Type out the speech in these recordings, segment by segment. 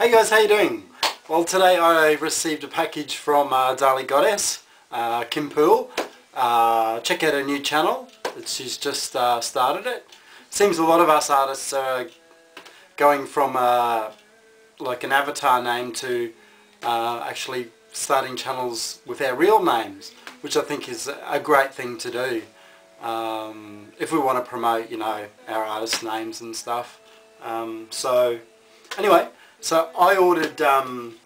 Hey guys, how you doing? Well today I received a package from uh, Dali Goddess, uh, Kim Poole. Uh, check out her new channel, she's just uh, started it. Seems a lot of us artists are going from uh, like an avatar name to uh, actually starting channels with our real names, which I think is a great thing to do. Um, if we want to promote, you know, our artist names and stuff. Um, so, anyway, so I ordered um,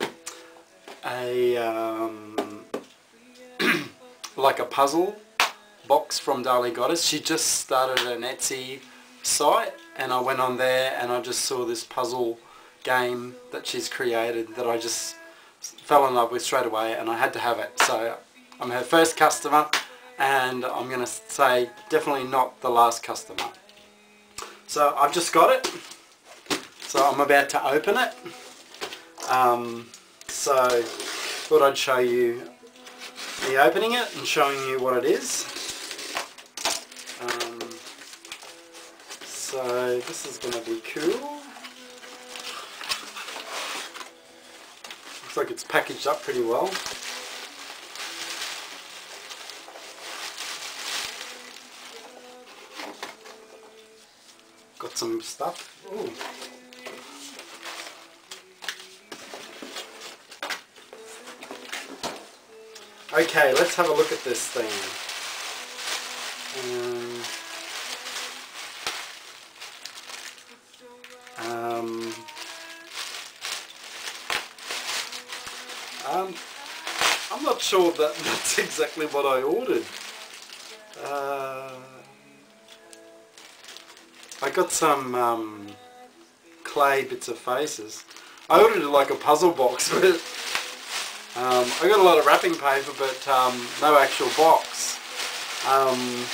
a um, like a puzzle box from Dali Goddess. She just started an Etsy site and I went on there and I just saw this puzzle game that she's created that I just fell in love with straight away and I had to have it. So I'm her first customer and I'm going to say definitely not the last customer. So I've just got it so I'm about to open it. Um, so thought I'd show you me opening it and showing you what it is. Um, so this is going to be cool. Looks like it's packaged up pretty well. Got some stuff. Ooh. Okay, let's have a look at this thing. Um, um, I'm not sure that that's exactly what I ordered. Uh, I got some um, clay bits of faces. I ordered like a puzzle box, but um, I got a lot of wrapping paper, but um, no actual box. Um,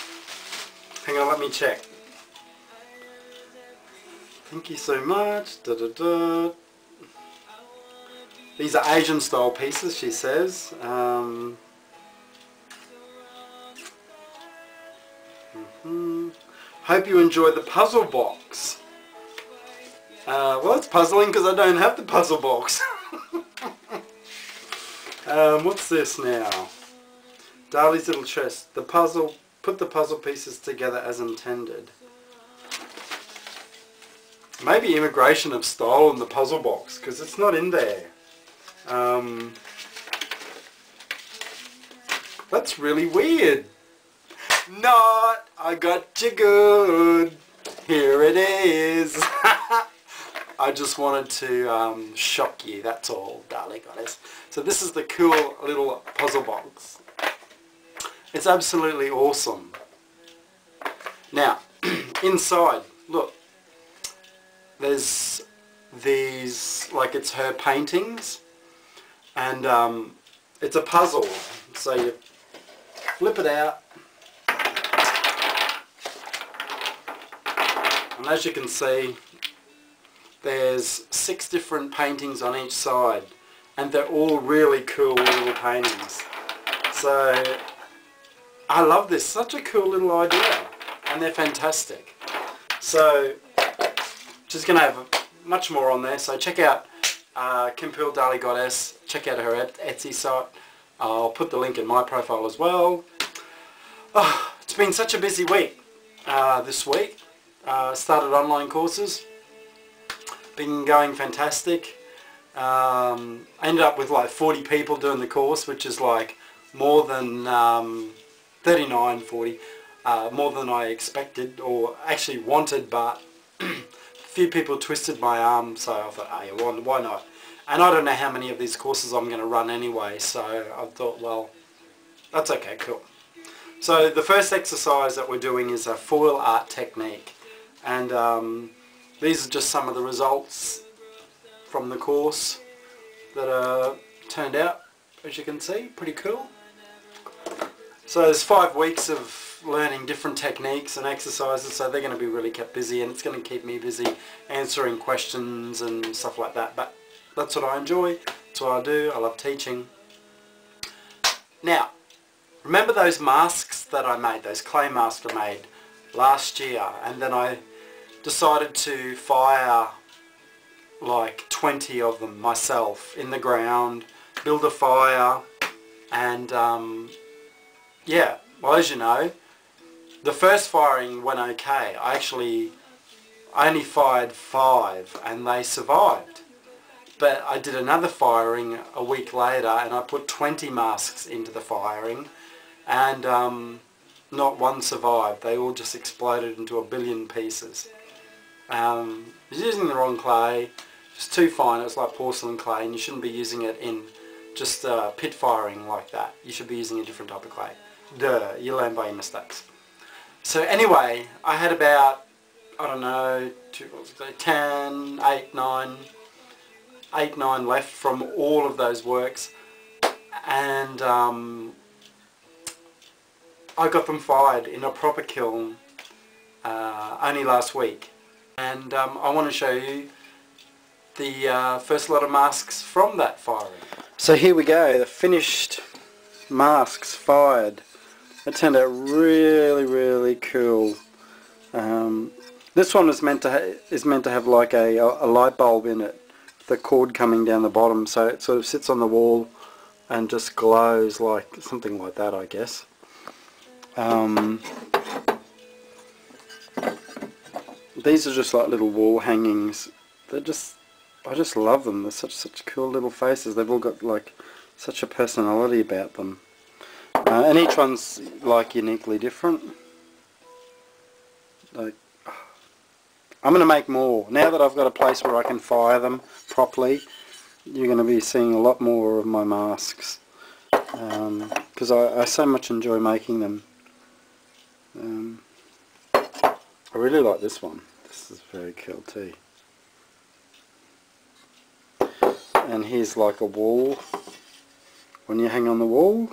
hang on, let me check. Thank you so much. Da, da, da. These are Asian style pieces, she says. Um, mm -hmm. Hope you enjoy the puzzle box. Uh, well, it's puzzling because I don't have the puzzle box. Um, what's this now? Dali's little chest. The puzzle, put the puzzle pieces together as intended. Maybe immigration have stolen the puzzle box because it's not in there. Um, that's really weird. Not, I got you good. Here it is. I just wanted to um, shock you, that's all, darling goddess. So this is the cool little puzzle box. It's absolutely awesome. Now, inside, look, there's these, like it's her paintings, and um, it's a puzzle. So you flip it out, and as you can see, there's six different paintings on each side and they're all really cool little paintings. So I love this, such a cool little idea and they're fantastic. So just going to have much more on there so check out uh, Kim Poole Dali Goddess, check out her Etsy site. I'll put the link in my profile as well. Oh, it's been such a busy week uh, this week. Uh, started online courses been going fantastic. Um, I ended up with like 40 people doing the course, which is like more than um, 39, 40, uh, more than I expected or actually wanted, but a few people twisted my arm, so I thought, hey, why not? And I don't know how many of these courses I'm going to run anyway, so I thought, well, that's okay, cool. So the first exercise that we're doing is a foil art technique. And um, these are just some of the results from the course that are turned out, as you can see, pretty cool. So there's five weeks of learning different techniques and exercises, so they're going to be really kept busy and it's going to keep me busy answering questions and stuff like that. But that's what I enjoy, that's what I do, I love teaching. Now, remember those masks that I made, those clay masks I made last year and then I decided to fire like 20 of them myself in the ground, build a fire and um, yeah, well as you know, the first firing went okay. I actually only fired five and they survived. But I did another firing a week later and I put 20 masks into the firing and um, not one survived. They all just exploded into a billion pieces. Um, was using the wrong clay. It's too fine. It's like porcelain clay and you shouldn't be using it in just uh, pit firing like that. You should be using a different type of clay. Duh, you learn by your mistakes. So anyway, I had about, I don't know, two, say, 10, 8, 9, 8, 9 left from all of those works. And um, I got them fired in a proper kiln uh, only last week. And um, I want to show you the uh, first lot of masks from that firing. So here we go, the finished masks fired. It turned out really, really cool. Um, this one is meant to is meant to have like a, a light bulb in it, the cord coming down the bottom, so it sort of sits on the wall and just glows like something like that, I guess. Um, these are just like little wall hangings. They're just, I just love them. They're such such cool little faces. They've all got like such a personality about them. Uh, and each one's like uniquely different. Like, I'm going to make more. Now that I've got a place where I can fire them properly, you're going to be seeing a lot more of my masks. Because um, I, I, so much enjoy making them. Um, I really like this one. This is very cool too. And here's like a wall. When you hang on the wall,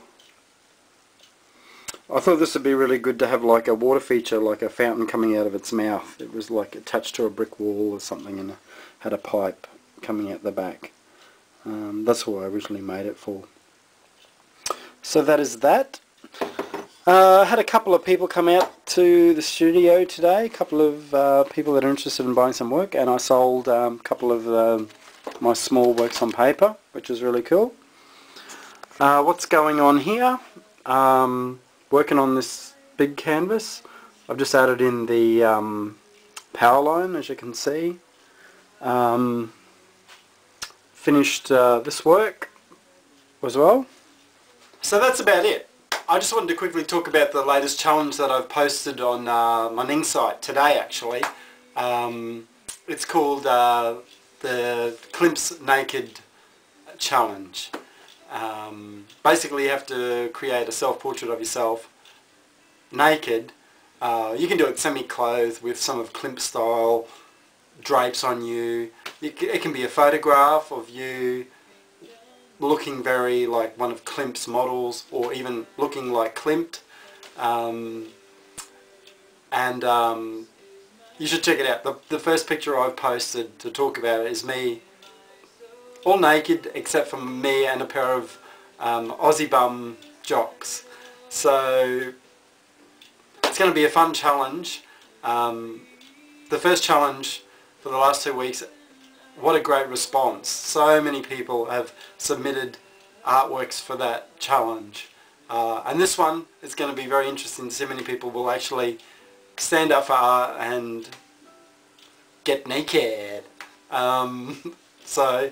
I thought this would be really good to have like a water feature, like a fountain coming out of its mouth. It was like attached to a brick wall or something and had a pipe coming out the back. Um, that's what I originally made it for. So that is that. Uh, I had a couple of people come out to the studio today, a couple of uh, people that are interested in buying some work, and I sold um, a couple of um, my small works on paper, which is really cool. Uh, what's going on here? Um, working on this big canvas. I've just added in the um, power line as you can see. Um, finished uh, this work as well. So that's about it. I just wanted to quickly talk about the latest challenge that I've posted on uh, my Ning site today actually. Um, it's called uh, the Klimt's Naked Challenge. Um, basically you have to create a self-portrait of yourself naked. Uh, you can do it semi-clothed with some of Klimt style drapes on you. It can be a photograph of you looking very like one of Klimt's models or even looking like Klimt. Um, and um, you should check it out. The, the first picture I've posted to talk about it is me all naked except for me and a pair of um, Aussie bum jocks. So it's going to be a fun challenge. Um, the first challenge for the last two weeks, what a great response. So many people have submitted artworks for that challenge. Uh, and this one is going to be very interesting see many people will actually stand up for art and get naked. Um, so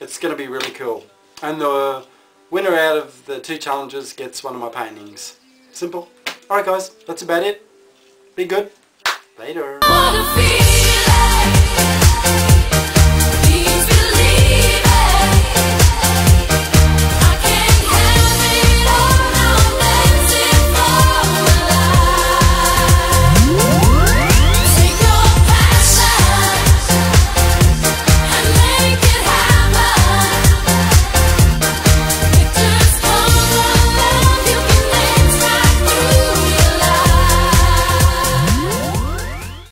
it's going to be really cool. And the winner out of the two challenges gets one of my paintings. Simple. Alright guys, that's about it. Be good. Later.